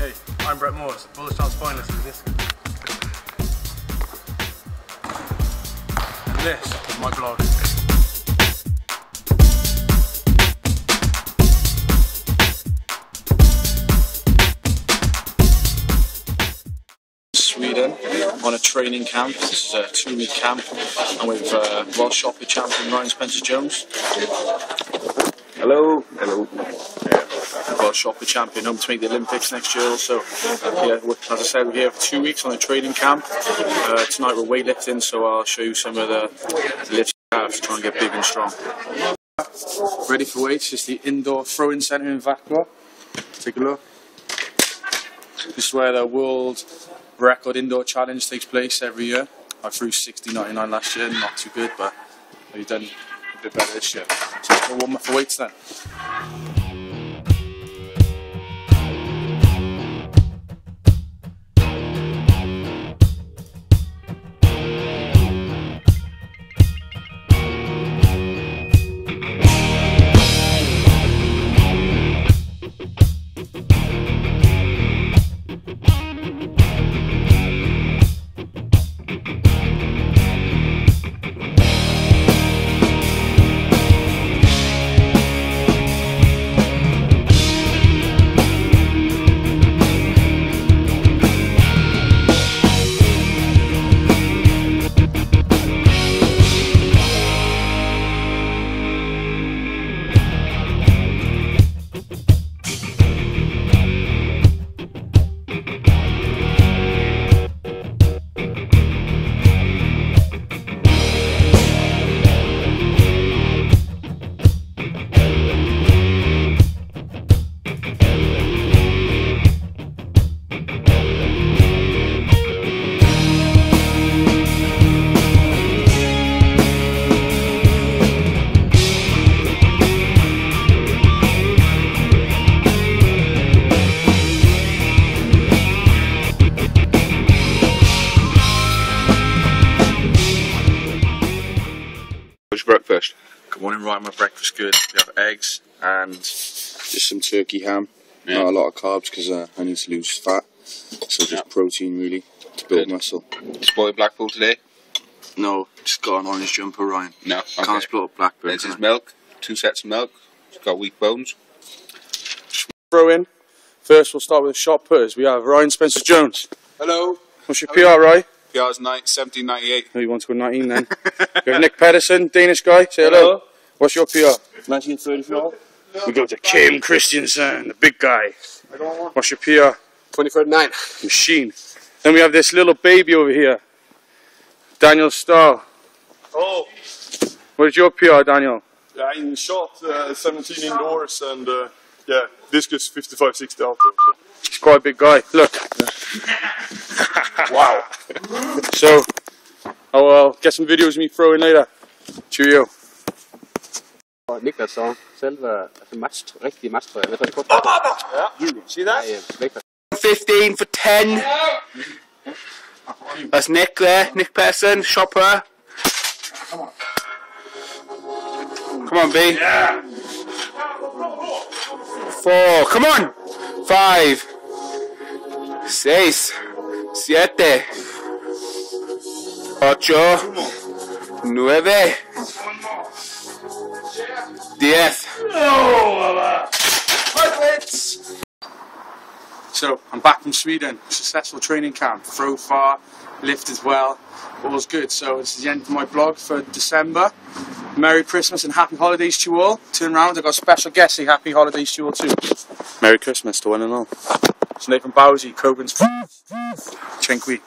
Hey, I'm Brett Morse, Bullish Town Spineless with this. And this is my blog. Sweden on a training camp. This is a two week camp. I'm with uh, World Shopper champion Ryan Spencer Jones. Hello. Hello. World Shopper champion, home to make the Olympics next year also. Yeah, as I said, we're here for two weeks on a training camp. Uh, tonight we're weightlifting, so I'll show you some of the lifts we have to try and get big and strong. Ready for weights, it's the indoor throwing centre in Vakla. Take a look. This is where the world record indoor challenge takes place every year. I threw 60.99 last year, not too good, but we've done a bit better this year. So let's go warm up for weights then. Breakfast? Good morning, Ryan. My breakfast good. We have eggs and just some turkey ham. Yeah. Not a lot of carbs because uh, I need to lose fat. So just Yeah. protein really to build Good. muscle. Spoiled Blackpool today? No, just got an orange jumper, Ryan. No. Okay. Can't split up blackburn. There's can his I? milk, two sets of milk. It's got weak bones. Throw in. First, we'll start with the shot putters. We have Ryan Spencer Jones. Hello. What's your PR, Ryan? PR's 9, 1798. Oh, you want to go 19 then? we have Nick Pedersen, Danish guy. Say hello. Hello. What's your PR? 1934. We go to Kim Christensen, the big guy. What's your PR? 2039. Machine. Then we have this little baby over here, Daniel Stahl. Oh, What is your PR, Daniel? yeah, in short, uh, 17 indoors and uh, yeah, discus 55 60 outdoors. He's quite a big guy. Look. wow. So, I'll uh, get some videos of me throwing later. Cheerio. Og Niklas så selve altså match, rigtige matchtrøje. Ved du hvad See that? væk 15 for 10. That's Nick there, Nick Pearson, shopper. Come on, B. Four, come on. Five, seis, siete, ocho, nueve, diez. So I'm back from Sweden. Successful training camp. Throw far, lift as well. All's good. So this is the end of my blog for December. Merry Christmas and happy holidays to you all. Turn around, I've got a special guest saying happy holidays to you all too. Merry Christmas to one and all. It's Nathan Bowsy, Cogan's Chinkwe.